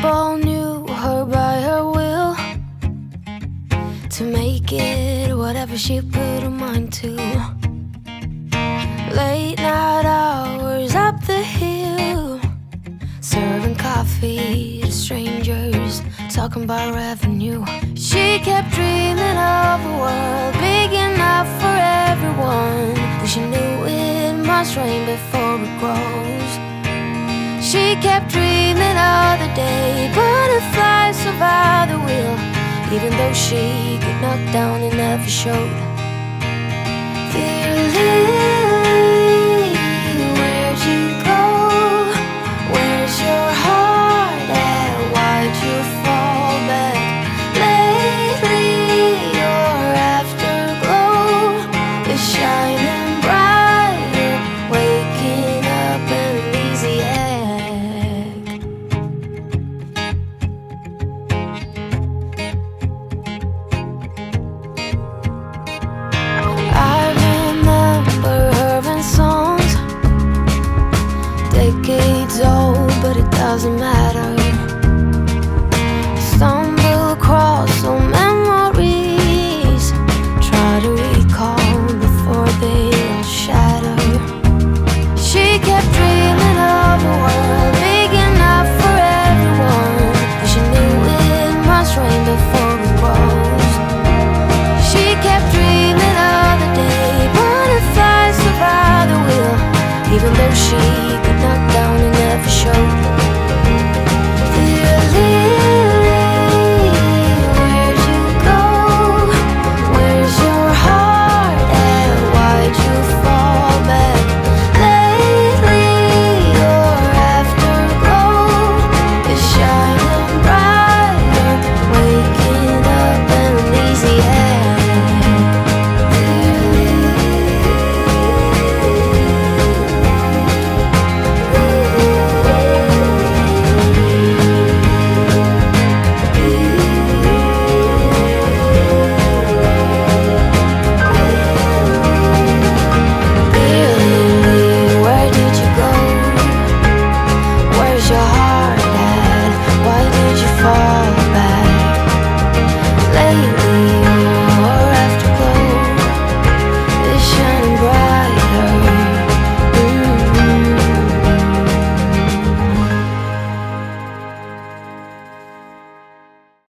people knew her by her will to make it whatever she put her mind to. Late night hours up the hill, serving coffee to strangers, talking about revenue. She kept dreaming of a world big enough for everyone, but she knew it must rain before it grows. She kept dreaming day butterflies survived the wheel, even though she got knocked down and never showed. she could knock down and never show.